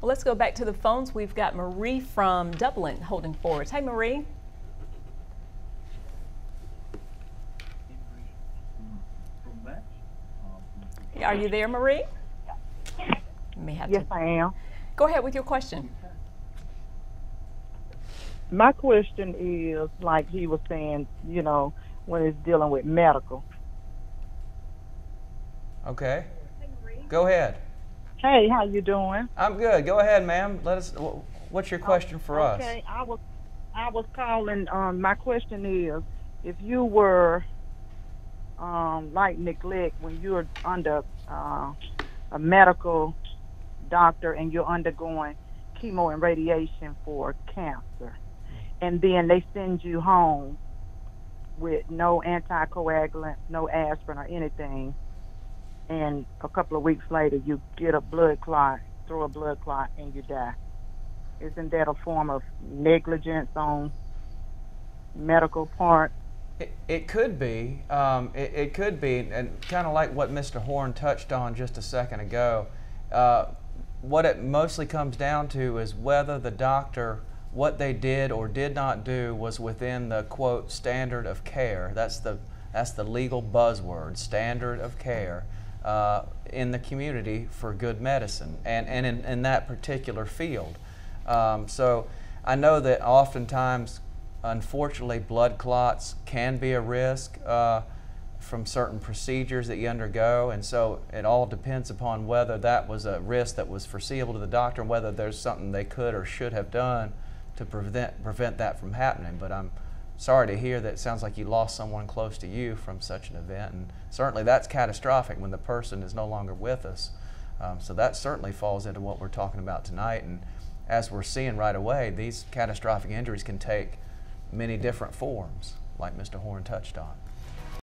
Well, let's go back to the phones. We've got Marie from Dublin holding forward. Hey, Marie. Are you there, Marie? May have Yes, to I am. go ahead with your question. My question is, like he was saying, you know, when it's dealing with medical. Okay. Go ahead. Hey, how you doing? I'm good. Go ahead, ma'am. Let us. What's your question for us? Okay, I was, I was calling. Um, my question is, if you were, um, like neglect when you're under uh, a medical doctor and you're undergoing chemo and radiation for cancer, and then they send you home with no anticoagulant, no aspirin or anything, and a couple of weeks later you get a blood clot, throw a blood clot, and you die. Isn't that a form of negligence on medical part? It, it could be. Um, it, it could be, and kind of like what Mr. Horne touched on just a second ago. Uh, what it mostly comes down to is whether the doctor, what they did or did not do, was within the quote standard of care. That's the that's the legal buzzword, standard of care, uh, in the community for good medicine, and and in, in that particular field. Um, so I know that oftentimes Unfortunately, blood clots can be a risk uh, from certain procedures that you undergo, and so it all depends upon whether that was a risk that was foreseeable to the doctor and whether there's something they could or should have done to prevent prevent that from happening. But I'm sorry to hear that it sounds like you lost someone close to you from such an event, and certainly that's catastrophic when the person is no longer with us. Um, so that certainly falls into what we're talking about tonight, and as we're seeing right away, these catastrophic injuries can take many different forms, like Mr. Horne touched on.